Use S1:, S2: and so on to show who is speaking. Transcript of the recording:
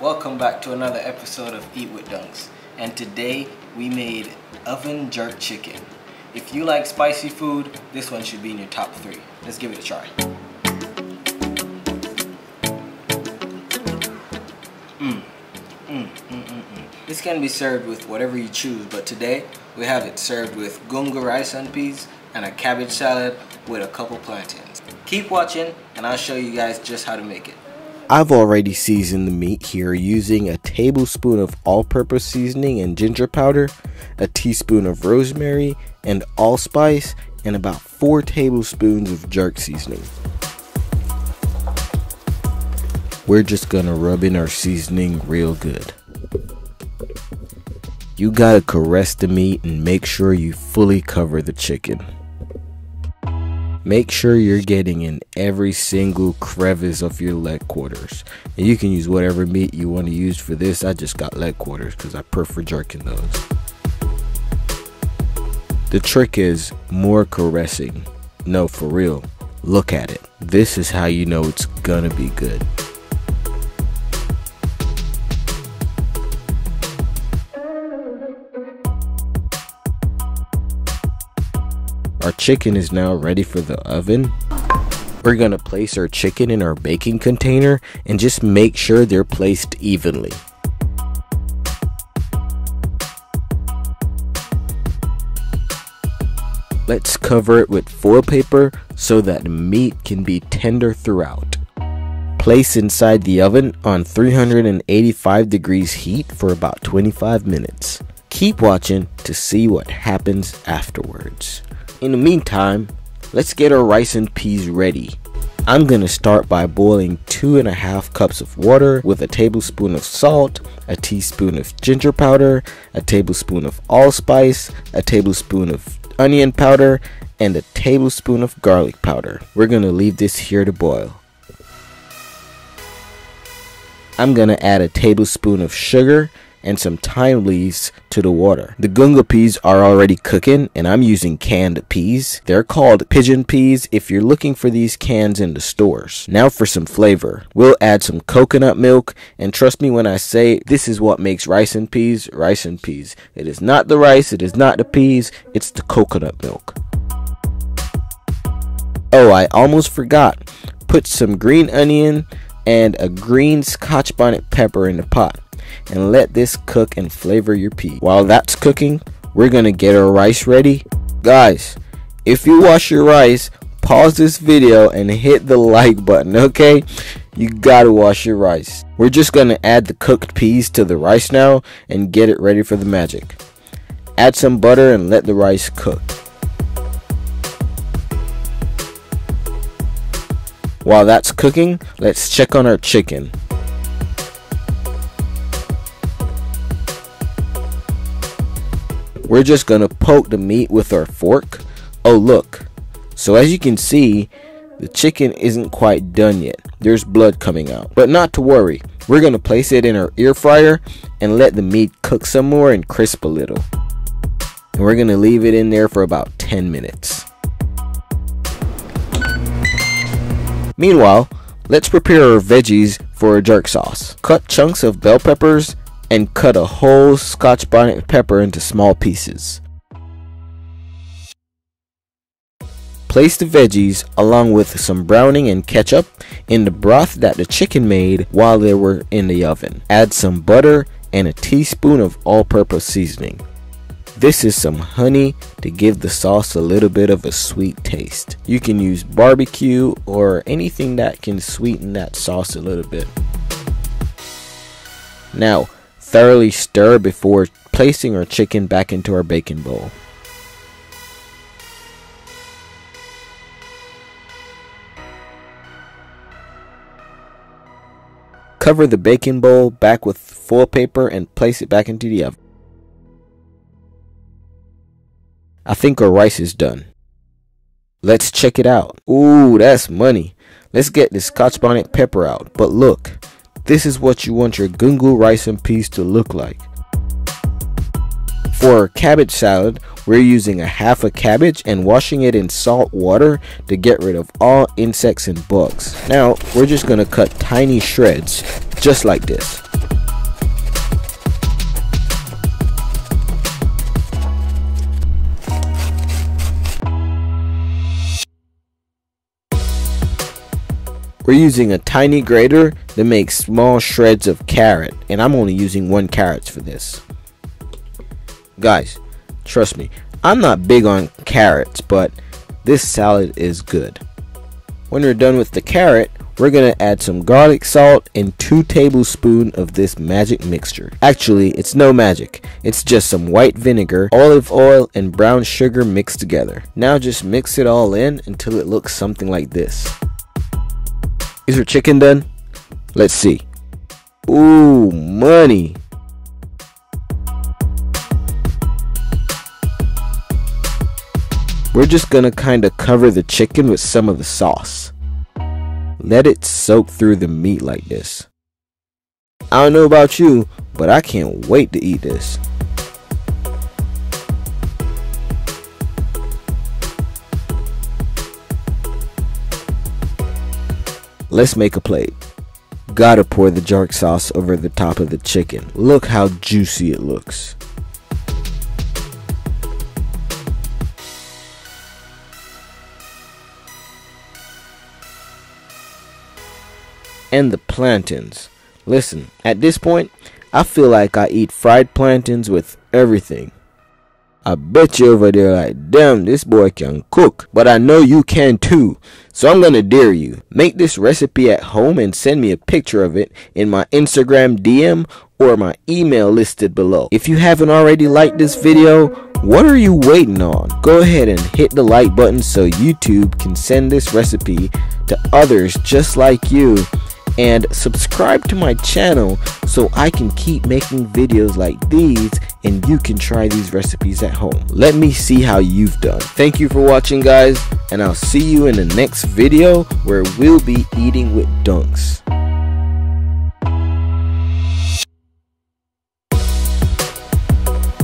S1: Welcome back to another episode of Eat with Dunks. And today we made oven jerk chicken. If you like spicy food, this one should be in your top three. Let's give it a try. Mmm. Mm, mm, mm, mm. This can be served with whatever you choose, but today we have it served with gungo rice and peas and a cabbage salad with a couple plantains. Keep watching and I'll show you guys just how to make it.
S2: I've already seasoned the meat here using a tablespoon of all-purpose seasoning and ginger powder, a teaspoon of rosemary and allspice, and about 4 tablespoons of jerk seasoning. We're just gonna rub in our seasoning real good. You gotta caress the meat and make sure you fully cover the chicken. Make sure you're getting in every single crevice of your leg quarters. And you can use whatever meat you want to use for this. I just got leg quarters because I prefer jerking those. The trick is more caressing. No, for real. Look at it. This is how you know it's gonna be good. Our chicken is now ready for the oven. We're gonna place our chicken in our baking container and just make sure they're placed evenly. Let's cover it with foil paper so that meat can be tender throughout. Place inside the oven on 385 degrees heat for about 25 minutes. Keep watching to see what happens afterwards. In the meantime, let's get our rice and peas ready. I'm gonna start by boiling two and a half cups of water with a tablespoon of salt, a teaspoon of ginger powder, a tablespoon of allspice, a tablespoon of onion powder, and a tablespoon of garlic powder. We're gonna leave this here to boil. I'm gonna add a tablespoon of sugar and some thyme leaves to the water. The gungo peas are already cooking and I'm using canned peas. They're called pigeon peas if you're looking for these cans in the stores. Now for some flavor. We'll add some coconut milk and trust me when I say this is what makes rice and peas rice and peas. It is not the rice, it is not the peas, it's the coconut milk. Oh, I almost forgot. Put some green onion and a green scotch bonnet pepper in the pot and let this cook and flavor your pea. While that's cooking, we're gonna get our rice ready. Guys, if you wash your rice, pause this video and hit the like button, okay? You gotta wash your rice. We're just gonna add the cooked peas to the rice now and get it ready for the magic. Add some butter and let the rice cook. While that's cooking, let's check on our chicken. We're just gonna poke the meat with our fork. Oh look. So as you can see, the chicken isn't quite done yet. There's blood coming out. But not to worry. We're gonna place it in our air fryer and let the meat cook some more and crisp a little. And we're gonna leave it in there for about 10 minutes. Meanwhile, let's prepare our veggies for a jerk sauce. Cut chunks of bell peppers and cut a whole scotch bonnet pepper into small pieces. Place the veggies along with some browning and ketchup in the broth that the chicken made while they were in the oven. Add some butter and a teaspoon of all-purpose seasoning. This is some honey to give the sauce a little bit of a sweet taste. You can use barbecue or anything that can sweeten that sauce a little bit. Now, Thoroughly stir before placing our chicken back into our baking bowl. Cover the baking bowl back with foil paper and place it back into the oven. I think our rice is done. Let's check it out. Ooh, that's money. Let's get the scotch bonnet pepper out. But look, this is what you want your gungo rice and peas to look like. For our cabbage salad, we're using a half a cabbage and washing it in salt water to get rid of all insects and bugs. Now, we're just going to cut tiny shreds, just like this. We're using a tiny grater that makes small shreds of carrot, and I'm only using one carrot for this. Guys, trust me, I'm not big on carrots, but this salad is good. When we're done with the carrot, we're gonna add some garlic salt and 2 tablespoons of this magic mixture. Actually, it's no magic. It's just some white vinegar, olive oil, and brown sugar mixed together. Now just mix it all in until it looks something like this. Is your chicken done? Let's see. Ooh, money. We're just gonna kinda cover the chicken with some of the sauce. Let it soak through the meat like this. I don't know about you, but I can't wait to eat this. Let's make a plate. Gotta pour the jark sauce over the top of the chicken. Look how juicy it looks. and the plantains. Listen, at this point, I feel like I eat fried plantains with everything. I bet you over there like, damn, this boy can cook. But I know you can too. So I'm gonna dare you. Make this recipe at home and send me a picture of it in my Instagram DM or my email listed below. If you haven't already liked this video, what are you waiting on? Go ahead and hit the like button so YouTube can send this recipe to others just like you and subscribe to my channel so I can keep making videos like these and you can try these recipes at home. Let me see how you've done. Thank you for watching guys and I'll see you in the next video where we'll be eating with dunks.